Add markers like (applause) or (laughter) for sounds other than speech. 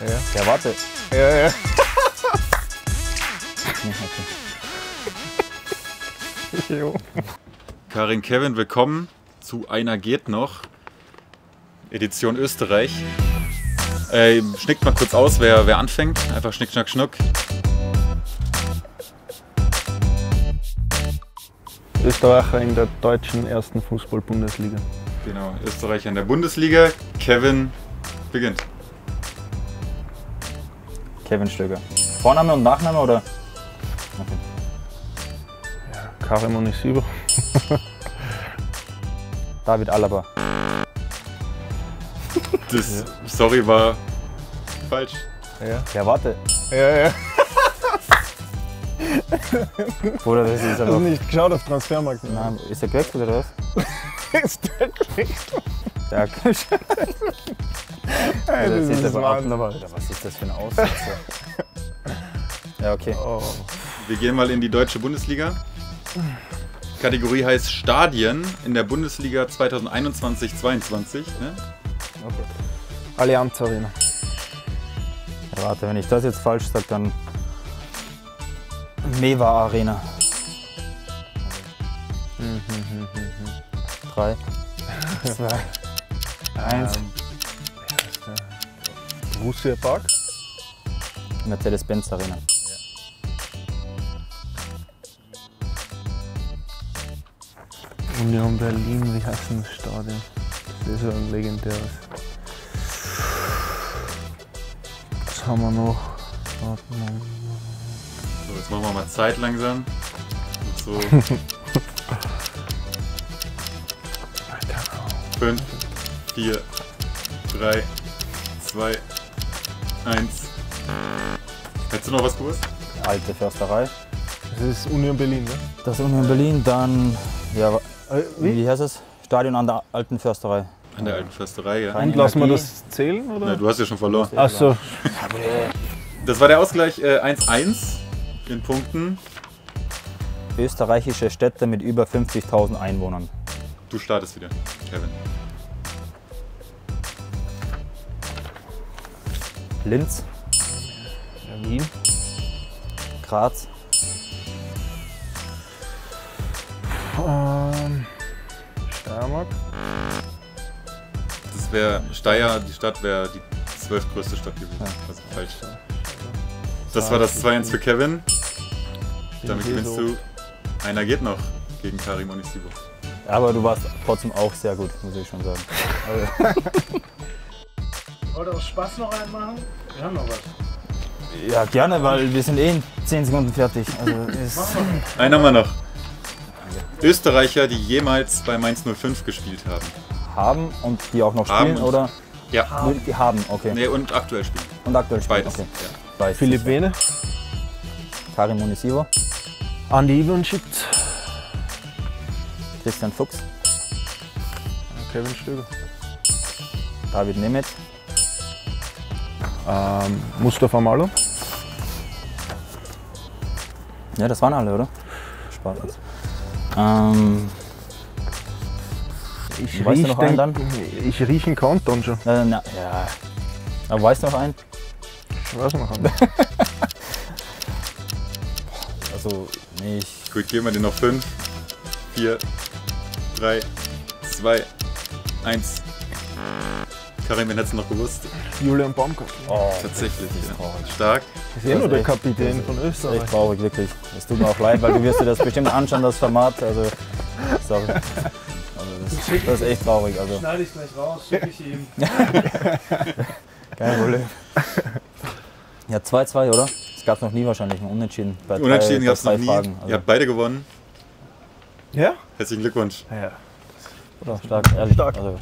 Ja. Ja, warte. Ja, ja. (laughs) Jo. Karin Kevin, willkommen zu Einer geht noch. Edition Österreich. Äh, schnickt mal kurz aus, wer, wer anfängt. Einfach schnick, schnack, schnuck. Österreicher in der deutschen ersten Fußball-Bundesliga. Genau, Österreicher in der Bundesliga. Kevin beginnt. Kevin Stöger. Vorname und Nachname oder? Okay. Ja, Karim Onisivo. (laughs) David Alaba. Das, sorry, war falsch. Ja. Ja, warte. Ja, ja. Oder das ist Hast aber. du nicht geschaut auf Transfermarkt? Nein, ist er gewechselt oder was? (laughs) Ist der Krieg. Ja, das Hey, das ist aber abnormal. Alter, Was ist das für ein Aussetzer? ja, okay. Oh. Wir gehen mal in die deutsche Bundesliga. Kategorie heißt Stadien in der Bundesliga 2021-22. Ne? okay. Allianz Arena. Ja, warte, wenn ich das jetzt falsch sage, dann. Mewa Arena. Drei, zwei, eins. Ähm, Borussia Park. Mercedes-Benz Arena. Union Berlin, wie heißt denn das Stadion? Das ist so ein legendäres. Was haben wir noch? So, jetzt machen wir mal Zeit langsam. So, (laughs) 5, 4, 3, 2, 1. Hättest du noch was gewusst? Alte Försterei. Das ist Union Berlin, ne? Das ist Union Berlin, dann. Ja, Äh, Wie? wie heißt es? Stadion an der alten Försterei. An der alten Försterei, ja. Und lassen wir das zählen, oder? Na, du hast ja schon verloren. Ach so. (laughs) Das war der Ausgleich äh, 1-1 in Punkten. Österreichische Städte mit über 50.000 Einwohnern. Du startest wieder, Kevin. Linz, Ja, Wien. Graz, Ähm, Steiermark. Das wäre Steyr, die Stadt wäre die zwölftgrößte Stadt gewesen. Also falsch. Das war das 2-1 für Kevin. Damit gewinnst du. Einer geht noch gegen Karim Onisivo. Aber du warst trotzdem auch sehr gut, muss ich schon sagen. (laughs) Wollt ihr aus Spaß noch einen machen? Wir haben noch was. Ja, gerne, weil wir sind eh in 10 Sekunden fertig. Also (laughs) ist Einen haben wir noch. Österreicher, die jemals bei Mainz 05 gespielt haben. haben und die auch noch Haben spielen, oder? Ja. Die haben, okay. Nee, und aktuell spielen. Und aktuell spielen, Beides. okay. Ja. Weiß Philipp. Wene. Karim Munisivo, Andi Ivanschitz. Christian Fuchs, Kevin Stöger. David Nemeth, Ähm, Mustafa Malo. Ja, das waren alle, oder? Uns. Ähm, Ich Weißt du noch einen den- dann? Ich rieche einen Countdown schon. äh, na, ja. Aber weißt du noch einen? Ich weiß noch einen. (laughs) Also, nee, ich. Gut, geben wir den noch 5, 4, 3, 2, 1. Karim, wen hättest du noch gewusst? Julian Baumgart. Oh, Tatsächlich, das ist ja. traurig. Stark. Das ist eh Das nur der echt- Kapitän von Österreich. echt traurig, wirklich. Es tut mir auch leid, weil du wirst dir das bestimmt anschauen, das Format. Also, sorry. (laughs) Also das, das ist echt traurig. Also, Schneide ich gleich raus, schicke ich ihm. (laughs) kein Problem. Ja, 2-2, oder? Es gab noch nie wahrscheinlich einen Unentschieden. Bei Unentschieden gab es noch nie. Fragen. Also, Ihr habt beide gewonnen. Ja? Herzlichen Glückwunsch. Ja. oder? Stark, ehrlich. Stark. Also,